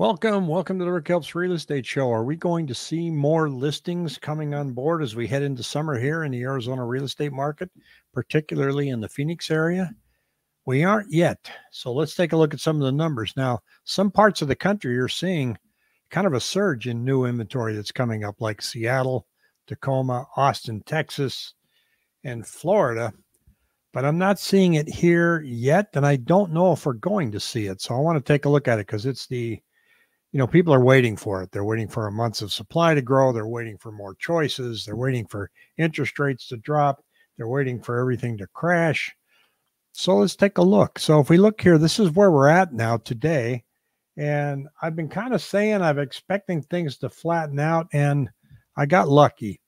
Welcome, welcome to the Rick Helps Real Estate Show. Are we going to see more listings coming on board as we head into summer here in the Arizona real estate market, particularly in the Phoenix area? We aren't yet. So let's take a look at some of the numbers. Now, some parts of the country are seeing kind of a surge in new inventory that's coming up, like Seattle, Tacoma, Austin, Texas, and Florida. But I'm not seeing it here yet, and I don't know if we're going to see it. So I want to take a look at it because it's the you know, people are waiting for it. They're waiting for a months of supply to grow. They're waiting for more choices. They're waiting for interest rates to drop. They're waiting for everything to crash. So let's take a look. So if we look here, this is where we're at now today. And I've been kind of saying I'm expecting things to flatten out, and I got lucky.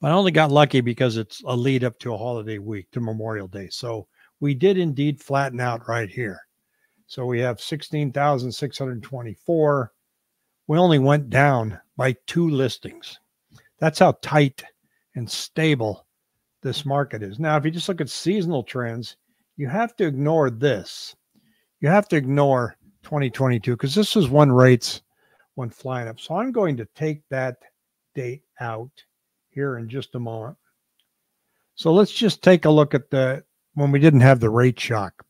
But I only got lucky because it's a lead up to a holiday week, to Memorial Day. So we did indeed flatten out right here. So we have 16,624. We only went down by two listings. That's how tight and stable this market is. Now, if you just look at seasonal trends, you have to ignore this. You have to ignore 2022 because this is when rates went flying up. So I'm going to take that date out here in just a moment. So let's just take a look at the when we didn't have the rate shock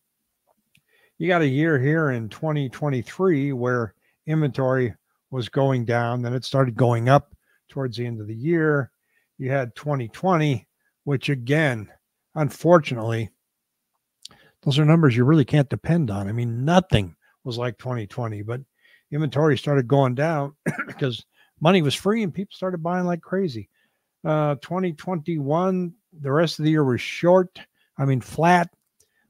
you got a year here in 2023 where inventory was going down, then it started going up towards the end of the year. You had 2020, which again, unfortunately, those are numbers you really can't depend on. I mean, nothing was like 2020, but inventory started going down because money was free and people started buying like crazy. Uh, 2021, the rest of the year was short. I mean, flat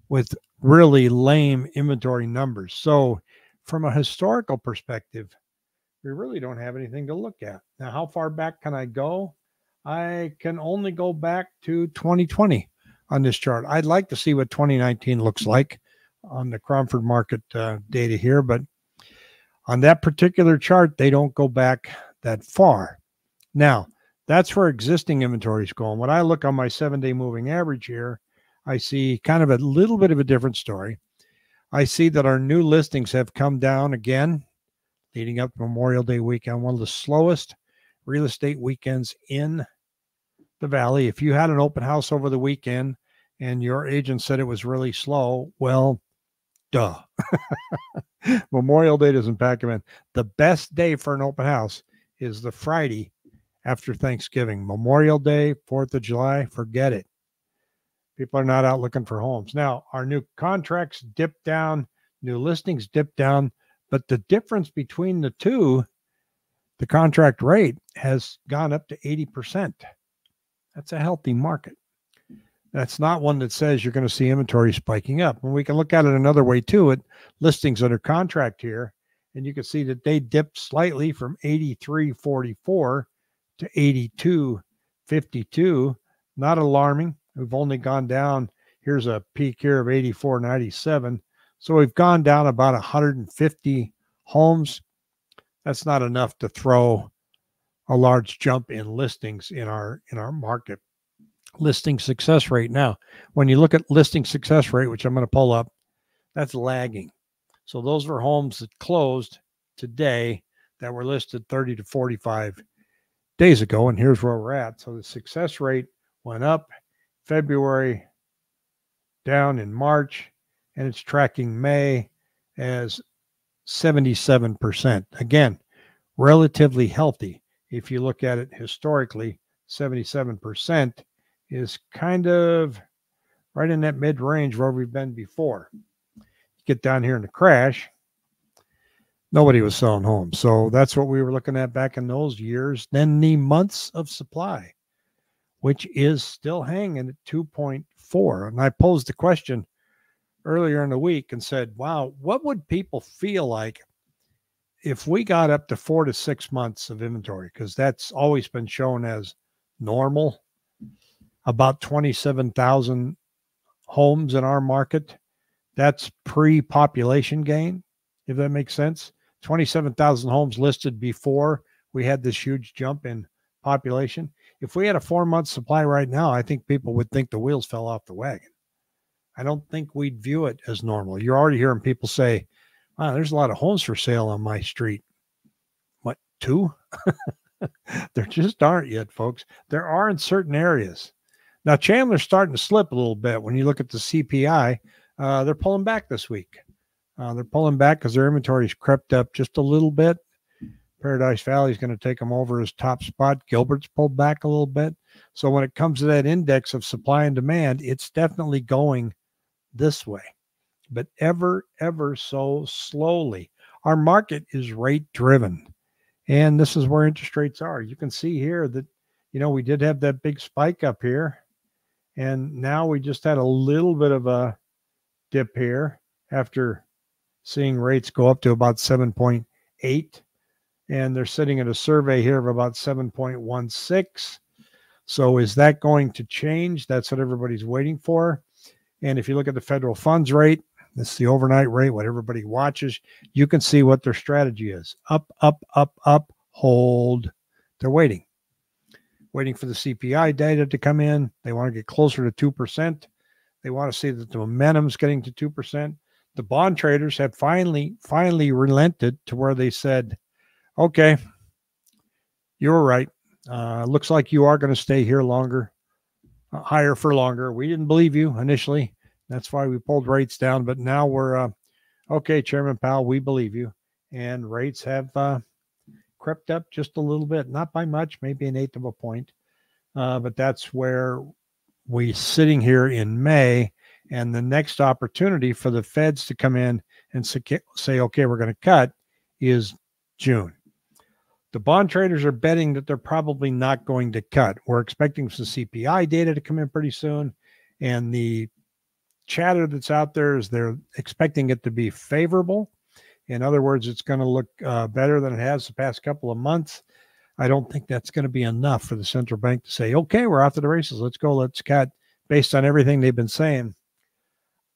with really lame inventory numbers. So, from a historical perspective, we really don't have anything to look at. Now, how far back can I go? I can only go back to 2020 on this chart. I'd like to see what 2019 looks like on the Cromford market uh, data here, but on that particular chart, they don't go back that far. Now, that's where existing inventory is going. When I look on my seven day moving average here, I see kind of a little bit of a different story. I see that our new listings have come down again, leading up to Memorial Day weekend, one of the slowest real estate weekends in the valley. If you had an open house over the weekend and your agent said it was really slow, well, duh. Memorial Day doesn't pack them in. The best day for an open house is the Friday after Thanksgiving. Memorial Day, 4th of July, forget it. People are not out looking for homes. Now, our new contracts dip down, new listings dip down, but the difference between the two, the contract rate has gone up to 80%. That's a healthy market. That's not one that says you're going to see inventory spiking up. And we can look at it another way too. It listings under contract here, and you can see that they dipped slightly from 83.44 to 82.52. Not alarming. We've only gone down. Here's a peak here of 84.97. So we've gone down about 150 homes. That's not enough to throw a large jump in listings in our in our market. Listing success rate. Now, when you look at listing success rate, which I'm going to pull up, that's lagging. So those were homes that closed today that were listed 30 to 45 days ago. And here's where we're at. So the success rate went up February, down in March, and it's tracking May as 77%. Again, relatively healthy. If you look at it historically, 77% is kind of right in that mid range where we've been before. You get down here in the crash, nobody was selling homes. So that's what we were looking at back in those years. Then the months of supply which is still hanging at 2.4. And I posed the question earlier in the week and said, wow, what would people feel like if we got up to four to six months of inventory? Because that's always been shown as normal. About 27,000 homes in our market. That's pre population gain, if that makes sense. 27,000 homes listed before we had this huge jump in population. If we had a four month supply right now, I think people would think the wheels fell off the wagon. I don't think we'd view it as normal. You're already hearing people say, wow, there's a lot of homes for sale on my street. What, two? there just aren't yet, folks. There are in certain areas. Now, Chandler's starting to slip a little bit. When you look at the CPI, uh, they're pulling back this week. Uh, they're pulling back because their inventory's crept up just a little bit. Paradise Valley is going to take them over as top spot. Gilbert's pulled back a little bit. So when it comes to that index of supply and demand, it's definitely going this way, but ever, ever so slowly. Our market is rate driven. And this is where interest rates are. You can see here that, you know, we did have that big spike up here. And now we just had a little bit of a dip here after seeing rates go up to about 7.8 and they're sitting at a survey here of about 7.16. So is that going to change? That's what everybody's waiting for. And if you look at the federal funds rate, is the overnight rate, what everybody watches, you can see what their strategy is. Up, up, up, up, hold. They're waiting. Waiting for the CPI data to come in. They want to get closer to 2%. They want to see that the momentum's getting to 2%. The bond traders have finally, finally relented to where they said, okay, You're right. Uh, looks like you are going to stay here longer, uh, higher for longer. We didn't believe you initially. That's why we pulled rates down. But now we're uh, okay, Chairman Powell. We believe you, and rates have uh, crept up just a little bit, not by much, maybe an eighth of a point. Uh, but that's where we're sitting here in May, and the next opportunity for the Feds to come in and say, okay, we're going to cut is June. The bond traders are betting that they're probably not going to cut. We're expecting some CPI data to come in pretty soon. And the chatter that's out there is they're expecting it to be favorable. In other words, it's going to look uh, better than it has the past couple of months. I don't think that's going to be enough for the central bank to say, okay, we're off to the races. Let's go. Let's cut based on everything they've been saying.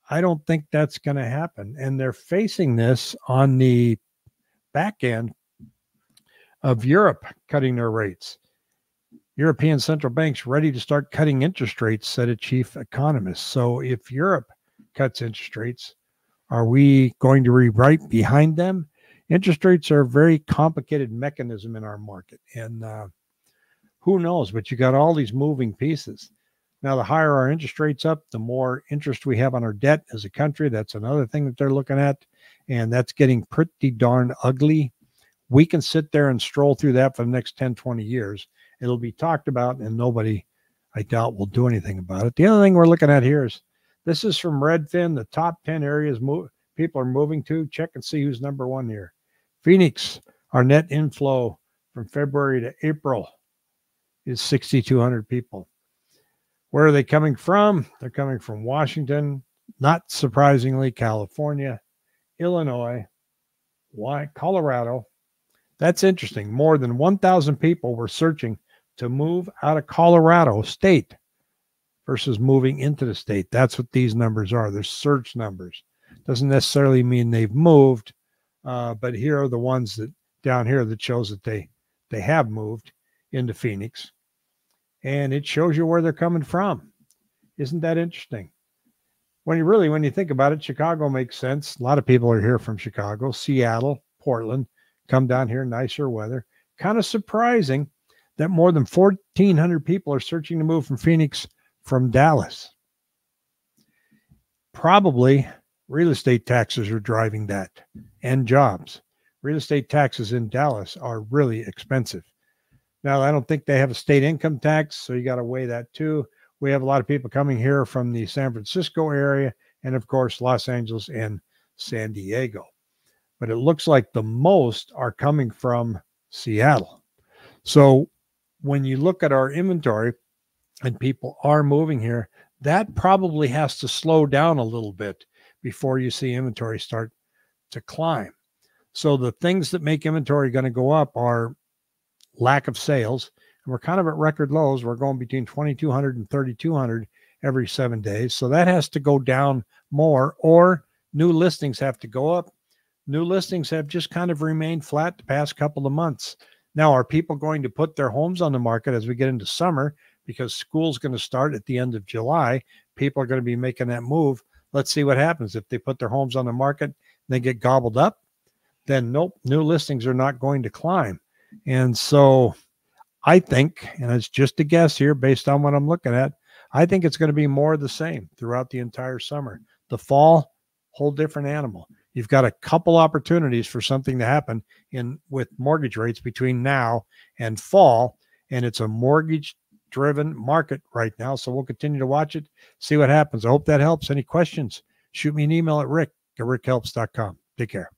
I don't think that's going to happen. And they're facing this on the back end of Europe cutting their rates. European central banks ready to start cutting interest rates, said a chief economist. So if Europe cuts interest rates, are we going to be right behind them? Interest rates are a very complicated mechanism in our market. And uh, who knows? But you got all these moving pieces. Now, the higher our interest rates up, the more interest we have on our debt as a country. That's another thing that they're looking at. And that's getting pretty darn ugly we can sit there and stroll through that for the next 10, 20 years. It'll be talked about, and nobody, I doubt, will do anything about it. The other thing we're looking at here is this is from Redfin, the top 10 areas people are moving to. Check and see who's number one here. Phoenix, our net inflow from February to April is 6,200 people. Where are they coming from? They're coming from Washington, not surprisingly, California, Illinois, why Colorado, that's interesting. More than 1,000 people were searching to move out of Colorado state versus moving into the state. That's what these numbers are. They're search numbers. Doesn't necessarily mean they've moved, uh, but here are the ones that down here that shows that they they have moved into Phoenix, and it shows you where they're coming from. Isn't that interesting? When you really, when you think about it, Chicago makes sense. A lot of people are here from Chicago, Seattle, Portland, come down here, nicer weather. Kind of surprising that more than 1,400 people are searching to move from Phoenix from Dallas. Probably real estate taxes are driving that and jobs. Real estate taxes in Dallas are really expensive. Now, I don't think they have a state income tax, so you got to weigh that too. We have a lot of people coming here from the San Francisco area and, of course, Los Angeles and San Diego but it looks like the most are coming from Seattle. So when you look at our inventory and people are moving here, that probably has to slow down a little bit before you see inventory start to climb. So the things that make inventory going to go up are lack of sales. And we're kind of at record lows. We're going between 2,200 and 3,200 every seven days. So that has to go down more, or new listings have to go up new listings have just kind of remained flat the past couple of months. Now, are people going to put their homes on the market as we get into summer because school's going to start at the end of July? People are going to be making that move. Let's see what happens if they put their homes on the market. they get gobbled up, then nope, new listings are not going to climb. And so I think, and it's just a guess here based on what I'm looking at, I think it's going to be more of the same throughout the entire summer. The fall, whole different animal. You've got a couple opportunities for something to happen in with mortgage rates between now and fall, and it's a mortgage driven market right now. So we'll continue to watch it, see what happens. I hope that helps. Any questions? Shoot me an email at rick at rickhelps.com. Take care.